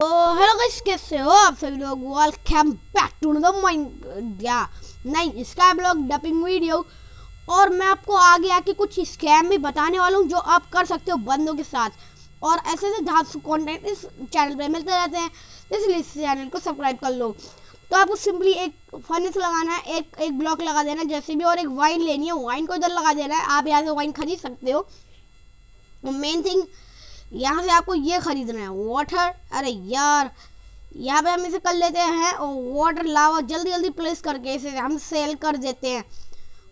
Hello guys कैसे हो आप सभी लोग welcome back to the mind या नहीं स्काई ब्लॉग डपिंग वीडियो और मैं आपको आगे आके कुछ स्कैम भी बताने वाला हूँ जो आप कर सकते हो बंदों के साथ। और ऐसे ऐसे धासु कंटेंट इस चैनल पे मिलते रहते हैं इसलिए इस चैनल को सब्सक्राइब कर लो। तो आपको सिंपली एक फर्नेस लगाना है, एक एक ब्लॉक लगा देना जैसे भी और एक वाइन लेनी है वाइन को इधर लगा देना है, आप यहाँ से वाइन खरीद सकते हो। मेन थिंग यहाँ से आपको ये खरीदना है वाटर अरे यार, यहाँ पे हम इसे कर लेते हैं और वाटर लावा, जल्दी जल्दी प्लेस करके इसे हम सेल कर देते हैं।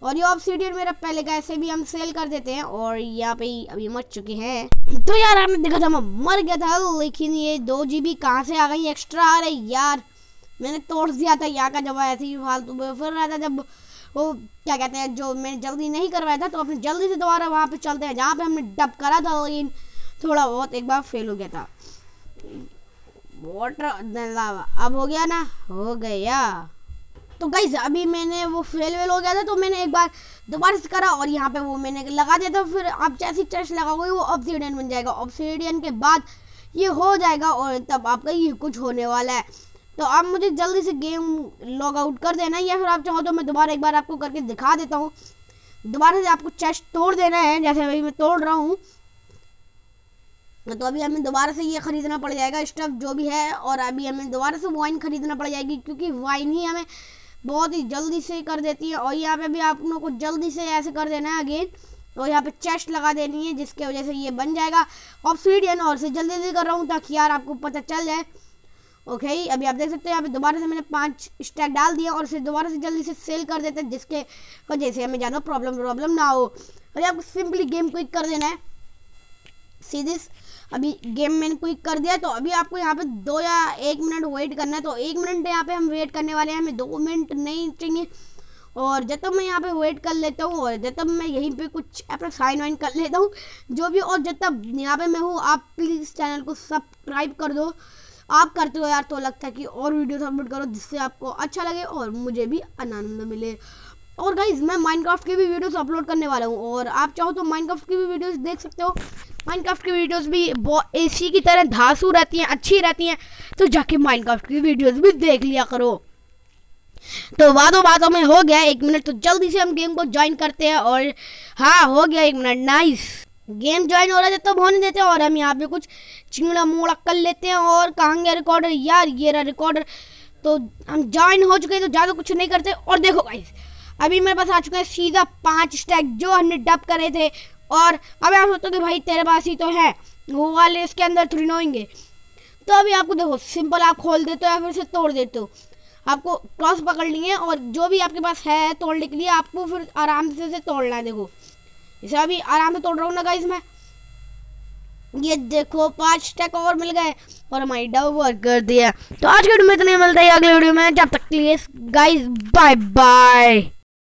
और ये ऑब्सीडियन मेरा पहले का ऐसे भी हम सेल कर देते हैं और यहाँ पे अभी मर चुके हैं। तो यार आपने देखा था, मैं मर गया था, लेकिन ये दो जी बी कहाँ से आ गई एक्स्ट्रा अरे यार, मैंने तोड़ दिया था, यहाँ का जब ऐसे ही फालतू में फिर रहा था, जब वो क्या कहते हैं, जो मैंने जल्दी नहीं करवाया था तो अपने जल्दी से दोबारा वहाँ पे चलते हैं, जहाँ पे हमने डब करा था, लेकिन थोड़ा बहुत एक बार फेल हो गया था। वाटर लावा अब हो गया ना? हो गया। तो गाइज़ अभी मैंने वो फेल वेल हो गया था तो मैंने एक बार दोबारा से करा और यहाँ पे वो मैंने लगा दिया था। फिर आप जैसी चर्च लगाओगे, वो ऑब्सीडियन बन जाएगा। ऑब्सीडियन के बाद ये हो जाएगा और तब आपका ये कुछ होने वाला है। तो आप मुझे जल्दी से गेम लॉग आउट कर देना, या फिर आप चाहो तो मैं दोबारा एक बार आपको करके दिखा देता हूँ। दोबारा से आपको चेस्ट तोड़ देना है, जैसे अभी मैं तोड़ रहा हूँ। तो अभी हमें दोबारा से ये ख़रीदना पड़ जाएगा स्टफ़ जो भी है, और अभी हमें दोबारा से वाइन ख़रीदना पड़ जाएगी, क्योंकि वाइन ही हमें बहुत ही जल्दी से कर देती है, और यहाँ पे भी आप लोगों को जल्दी से ऐसे कर देना है अगेन और यहाँ पे चेस्ट लगा देनी है, जिसके वजह से ये बन जाएगा। ऑप्सीडियन और से जल्दी जल्दी कर रहा हूँ ताकि यार आपको पता चल जाए। ओके अभी आप देख सकते हैं, यहाँ पे दोबारा से मैंने पाँच स्टैक डाल दिया और इसे दोबारा से जल्दी से सेल कर देते हैं, जिसके वजह से हमें ज़्यादा प्रॉब्लम प्रॉब्लम ना हो। और आपको सिंपली गेम क्विक कर देना है। सीधे अभी गेम मैंने क्विक कर दिया तो अभी आपको यहाँ पे दो या एक मिनट वेट करना है तो एक मिनट यहाँ पे हम वेट करने वाले हैं, हमें दो मिनट नहीं चाहिए। और जब तक मैं यहाँ पे वेट कर लेता हूँ, और जब तक मैं यहीं पे कुछ अपना साइन वाइन कर लेता हूँ, जो भी और जब तक यहाँ पे मैं हूँ, आप प्लीज़ चैनल को सब्सक्राइब कर दो। आप करते हो यार तो लगता है कि और वीडियो सबमिट करो, जिससे आपको अच्छा लगे और मुझे भी आनंद मिले। और गाइज़ मैं माइनक्राफ्ट की भी वीडियोस अपलोड करने वाला हूँ, और आप चाहो तो माइनक्राफ्ट की भी वीडियोस देख सकते हो। माइनक्राफ्ट की वीडियोस भी एसी की तरह धासू रहती हैं, अच्छी रहती हैं तो जाके माइनक्राफ्ट की वीडियोस भी देख लिया करो। तो बातों बातों में हो गया एक मिनट तो जल्दी से हम गेम को ज्वाइन करते हैं, और हाँ हो गया एक मिनट नाइस गेम ज्वाइन हो रहा है तब होने देते हैं और हम यहाँ पे कुछ चिंगड़ा मुंगड़ा कर लेते हैं, और कहाँ गया रिकॉर्डर यार, ये रहा रिकॉर्डर तो हम ज्वाइन हो चुके हैं तो ज़्यादा कुछ नहीं करते, और देखो गाइस अभी मेरे पास आ चुके हैं सीधा पाँच स्टैक जो हमने डब करे थे। और अब आप सोचते कि भाई, तेरे पास ही तो है। वो वाले इसके अंदर थोड़ी नोएँगे तो अभी आपको देखो सिंपल आप खोल देते हो या फिर से तोड़ देते हो। आपको क्रॉस पकड़नी है और जो भी आपके पास है तोड़ने के लिए आपको फिर आराम से से तोड़ना है। देखो, इसे अभी आराम से तोड़ रहा हूँ ना गाइस मैं। ये देखो, पाँच टैक और मिल गए और हमारी डब वर्क कर दिया तो आज के वीडियो में इतने मिलता है अगले वीडियो में। जब तक के लिए गाइस बाय बाय